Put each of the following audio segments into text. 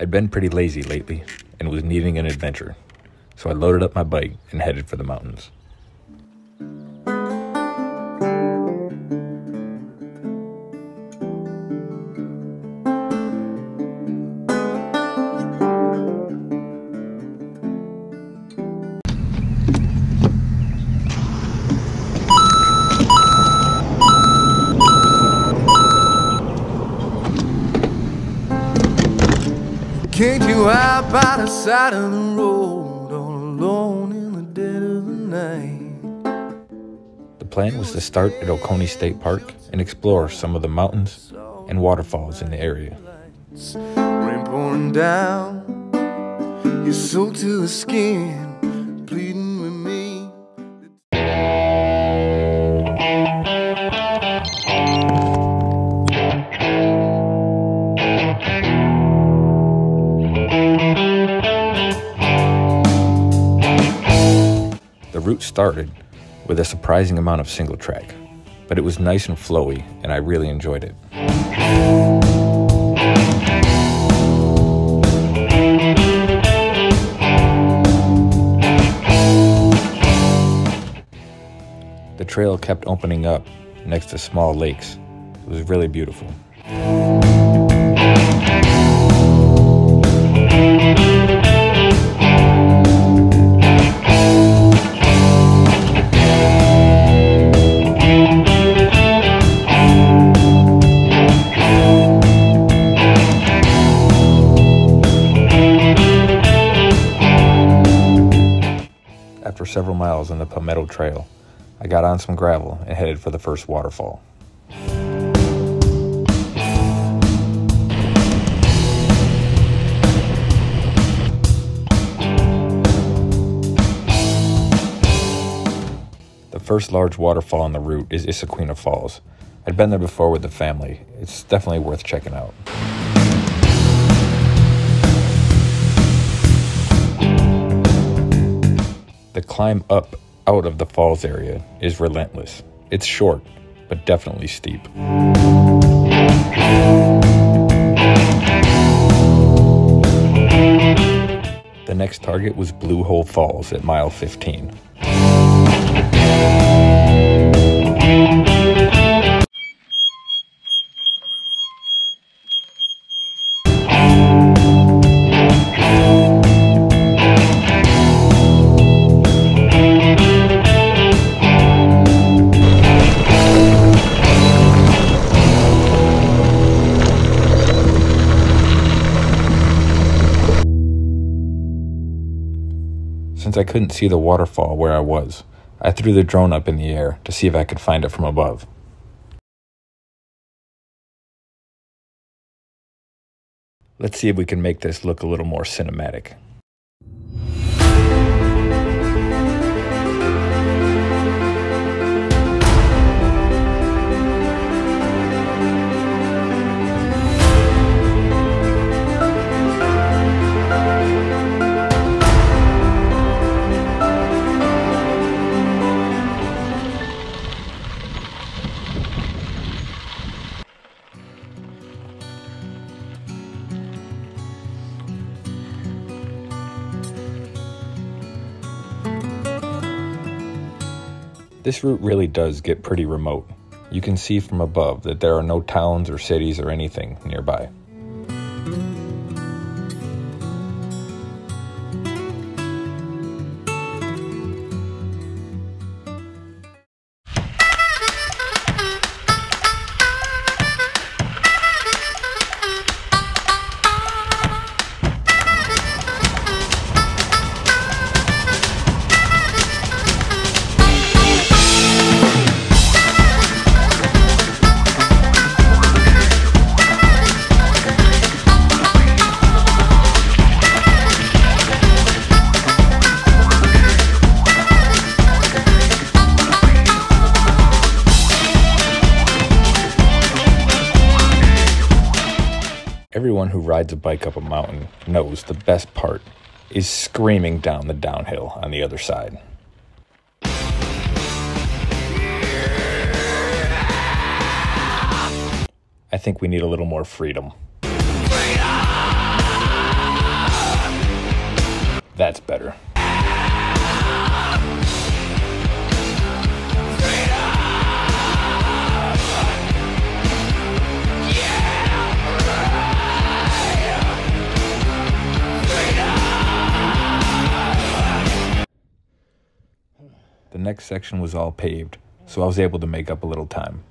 I'd been pretty lazy lately and was needing an adventure, so I loaded up my bike and headed for the mountains. Kicked you out by the side of the road, all alone in the dead of the night. The plan was to start at Oconee State Park and explore some of the mountains and waterfalls in the area. Rain pouring down, you're soaked to the skin, pleading route started with a surprising amount of single track, but it was nice and flowy, and I really enjoyed it. The trail kept opening up next to small lakes. It was really beautiful. After several miles on the Palmetto Trail, I got on some gravel and headed for the first waterfall. The first large waterfall on the route is Issaqueena Falls. I'd been there before with the family. It's definitely worth checking out. The climb up out of the falls area is relentless. It's short, but definitely steep. The next target was Blue Hole Falls at mile 15. Since I couldn't see the waterfall where I was, I threw the drone up in the air to see if I could find it from above. Let's see if we can make this look a little more cinematic. This route really does get pretty remote. You can see from above that there are no towns or cities or anything nearby. everyone who rides a bike up a mountain knows the best part is screaming down the downhill on the other side. I think we need a little more freedom. freedom! That's better. Next section was all paved, so I was able to make up a little time.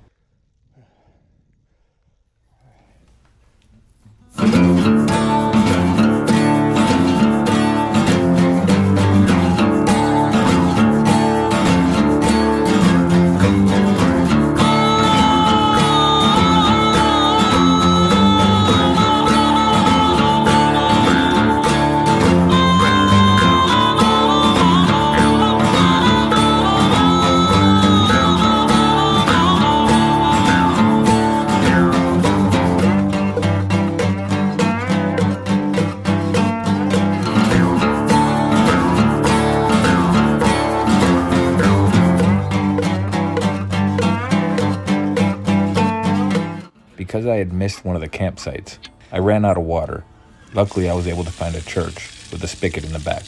Because I had missed one of the campsites, I ran out of water. Luckily, I was able to find a church with a spigot in the back.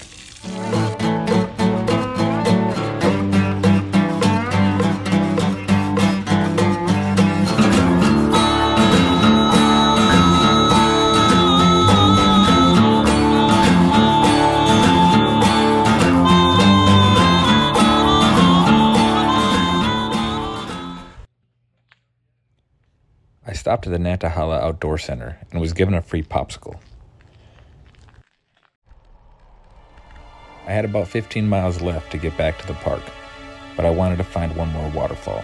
I stopped at the Nantahala Outdoor Center and was given a free popsicle. I had about 15 miles left to get back to the park, but I wanted to find one more waterfall.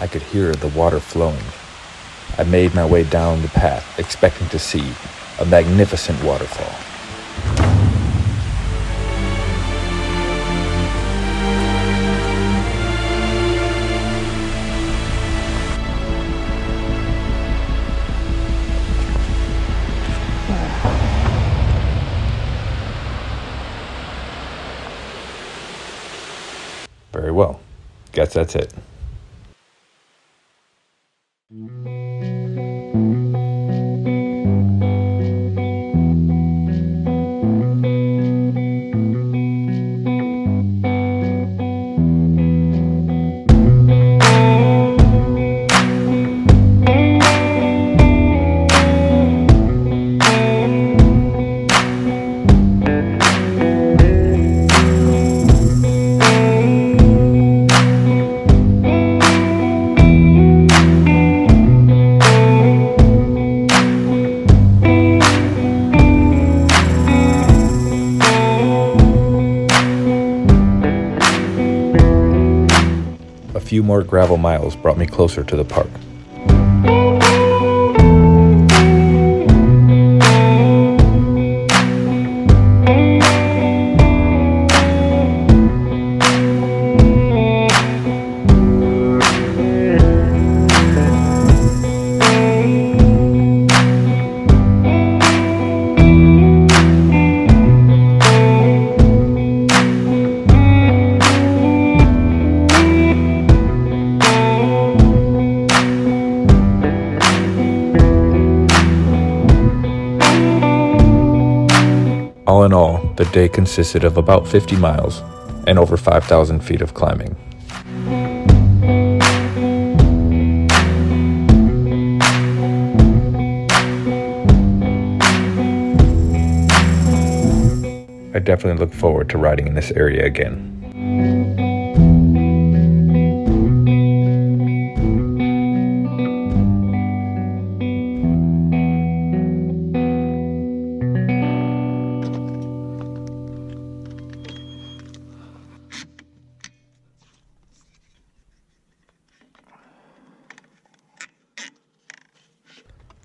I could hear the water flowing. I made my way down the path, expecting to see a magnificent waterfall. That's it. A few more gravel miles brought me closer to the park. All in all, the day consisted of about 50 miles and over 5,000 feet of climbing. I definitely look forward to riding in this area again.